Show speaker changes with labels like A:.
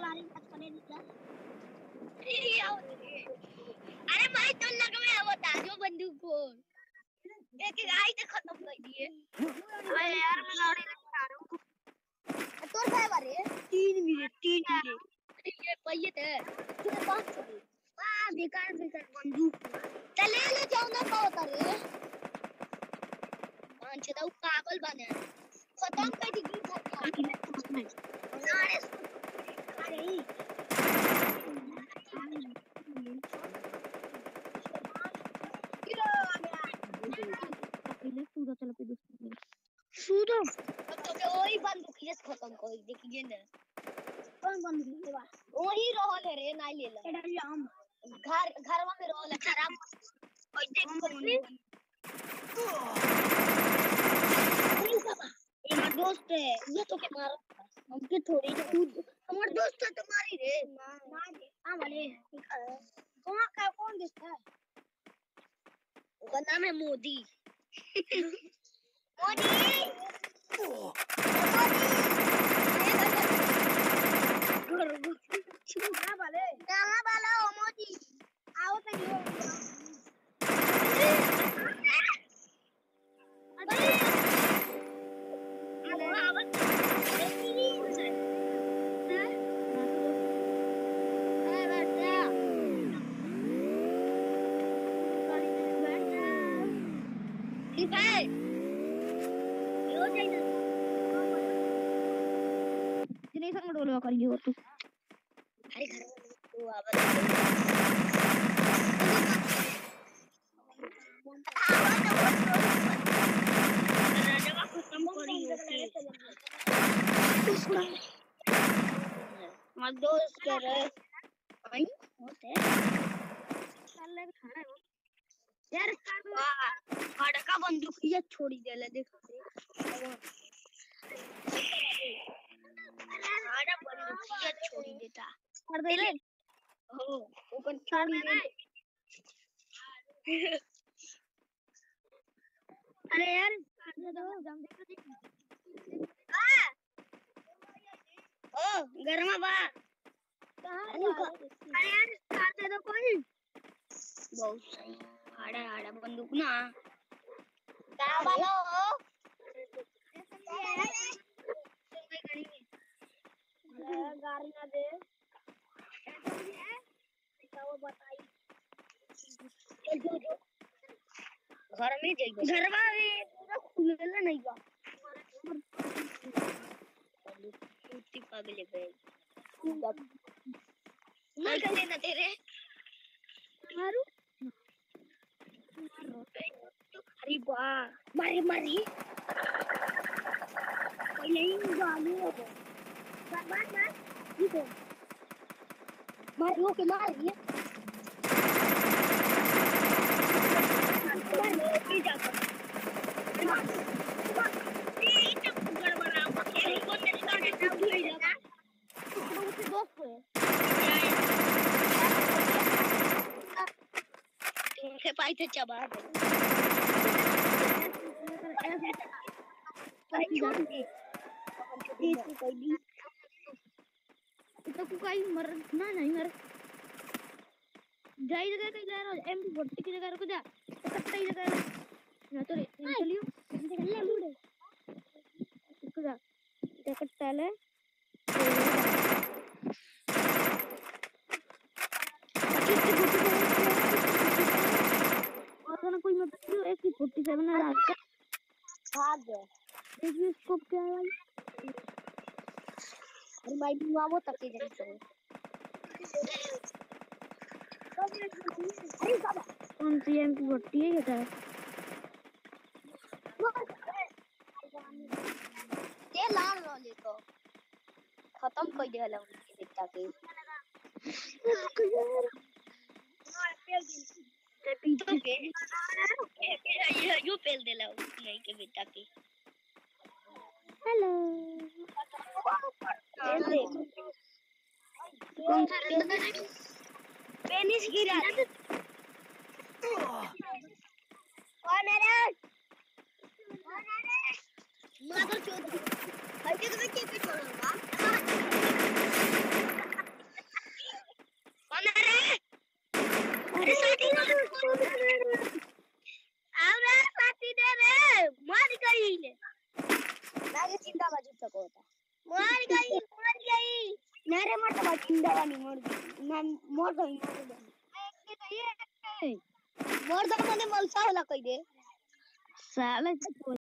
A: बात
B: अरे भाई तो लग में बता जो बंदूक को एक एक आई तो खत्म कर दिए अरे यार मैं लड़ी लगा रहा हूँ।
A: तोर भाई बारे
B: तीन मिनट तीन मिनट। ये पहिए थे
A: तूने पास चली
B: वाह बेकार बेकार बंदूक।
A: चले ले जाओ ना पाओ तारे
B: पाँच छह पागल बने।
A: खत्म कर दी ग्रुप खत्म
B: अरे तो के वही बंदूक ये खत्म कर देखिए ना
A: कौन बंद ले बा
B: वही रहल रे नहीं ले ला
A: एडा जाम
B: घर घरवा में रहल है खराब और देख कौन हमार दोस्त है ये तो के मार हमके थोड़ी हमार दोस्त है तुम्हारी रे।
A: माँ हाँ। वाले कौन का कौन दोस्त है?
B: उसका नाम है मोदी। मोदी
A: हाँ वाले
B: कहाँ वाला हो मोदी
A: आओ तो ये
B: अरे अरे आवाज़ नहीं है अरे बैठ जा ठीक है। ये हो जाएगा
C: नहीं संग डोलवा करिए वो तू।
B: अरे घर तू आवाज़ राजा खत्म करी होती हमारे दोस्त कह रहे आई होते यार हड़का बंदूक। ये छोड़ी देले देखो हड़ा बंदूक ये छोड़ी देता।
C: कर दे ले।
B: दे
C: अरे। यार दे दो दे
B: ओ गरमा बा अरे यार दे दो कोई बहुत हाड़ा बंदूक ना का वाला
A: गाड़ी ना दे वो बताई
B: घर में जाइए घर में खुलेला नहीं बा कुत्ती पागल है नहीं कर लेना तेरे
A: मारू
B: अरे वाह मारे मारे
A: नहीं गाली हो गई मार मार ठीक है मार ओके मार ये दोस्त है
B: के पाई थे चबा दे
C: तो को काही मर ना नाही मर जाई जगह कहीं जा रहा एम फोर्टी की जगह रुक जा कट्टा ही जगह ना तो चलियो
A: ले मुड़े
C: रुक जा ते कट्टा ले और कोई मत एक ही। फोर्टी सेवन आ रहा
A: भाग
C: भी स्कोप क्या है भाई
A: अरे भाई भी वो तक के जगह से अरे बाबा
C: कौन सी एम फोर्टी है ये है
B: ये लाल रोले को खत्म कर दे वाला उनके बेटा के
C: ते
B: ये यो पेल देला नहीं के बेटा के
C: हेलो
B: कौन सा पेनिस गिरा कौन है रे मादर चोद ऐसे तो मैं कैसे छोड़ूँगा અરે માટે બાકી દવાની મોર ના મોર ગઈ
C: કે કહીએ
B: મોર તો મને મલસા ઓલા કહી દે
C: સાલે